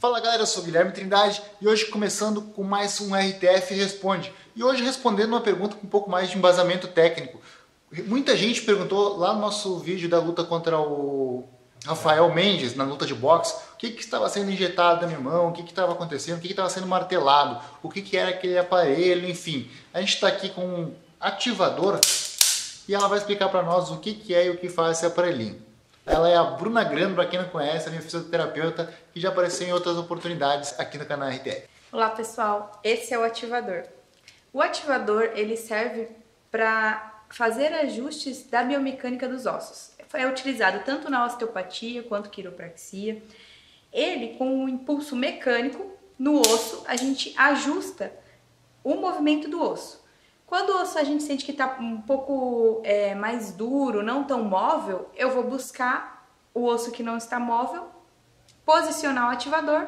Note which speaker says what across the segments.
Speaker 1: Fala galera, eu sou Guilherme Trindade e hoje começando com mais um RTF Responde. E hoje respondendo uma pergunta com um pouco mais de embasamento técnico. Muita gente perguntou lá no nosso vídeo da luta contra o Rafael Mendes, na luta de boxe, o que, que estava sendo injetado na minha mão, o que estava acontecendo, o que estava sendo martelado, o que, que era aquele aparelho, enfim. A gente está aqui com um ativador e ela vai explicar para nós o que, que é e o que faz esse aparelhinho. Ela é a Bruna Grando, para quem não conhece, a minha fisioterapeuta, que já apareceu em outras oportunidades aqui no canal RTF.
Speaker 2: Olá pessoal, esse é o ativador. O ativador ele serve para fazer ajustes da biomecânica dos ossos. É utilizado tanto na osteopatia quanto quiropraxia. Ele, com um impulso mecânico no osso, a gente ajusta o movimento do osso. Quando o osso a gente sente que está um pouco é, mais duro, não tão móvel, eu vou buscar o osso que não está móvel, posicionar o ativador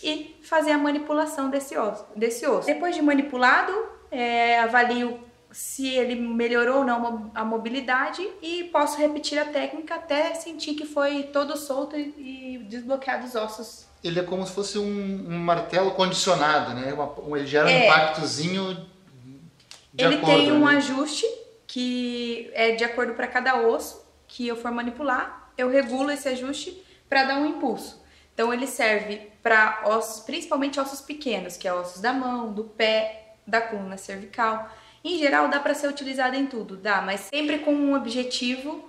Speaker 2: e fazer a manipulação desse osso. Desse osso. Depois de manipulado, é, avalio se ele melhorou ou não a mobilidade e posso repetir a técnica até sentir que foi todo solto e desbloqueado os ossos.
Speaker 1: Ele é como se fosse um, um martelo condicionado, né? Uma, ele gera é. um impactozinho
Speaker 2: de ele acordo, tem um né? ajuste que é de acordo para cada osso que eu for manipular, eu regulo esse ajuste para dar um impulso. Então ele serve para ossos, principalmente ossos pequenos, que é ossos da mão, do pé, da coluna cervical. Em geral dá para ser utilizado em tudo, dá, mas sempre com um objetivo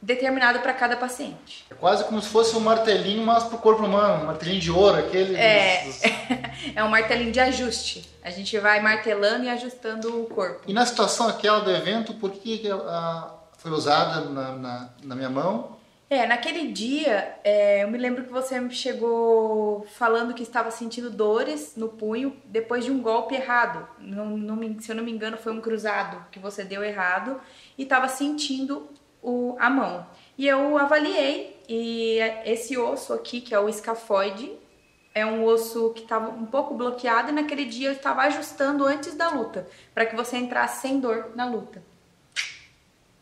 Speaker 2: determinado para cada paciente.
Speaker 1: É quase como se fosse um martelinho, mas para o corpo humano, um martelinho de ouro, aquele.
Speaker 2: É, dos... é um martelinho de ajuste. A gente vai martelando e ajustando o corpo.
Speaker 1: E na situação aquela do evento, por que foi usada na, na, na minha mão?
Speaker 2: É, naquele dia, é, eu me lembro que você chegou falando que estava sentindo dores no punho depois de um golpe errado. Não, não, se eu não me engano, foi um cruzado que você deu errado e estava sentindo o, a mão. E eu avaliei e esse osso aqui, que é o escafoide, é um osso que estava um pouco bloqueado e naquele dia eu estava ajustando antes da luta, para que você entrasse sem dor na luta.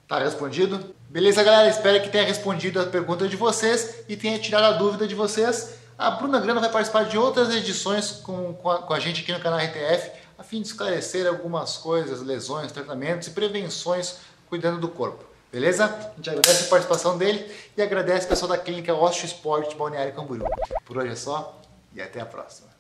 Speaker 1: Tá respondido? Beleza, galera? Espero que tenha respondido a pergunta de vocês e tenha tirado a dúvida de vocês. A Bruna Grana vai participar de outras edições com, com, a, com a gente aqui no canal RTF, a fim de esclarecer algumas coisas, lesões, tratamentos e prevenções cuidando do corpo. Beleza? A gente agradece a participação dele e agradece o pessoal da clínica Osteo Sport Balneário Camboriú. Por hoje é só e até a próxima.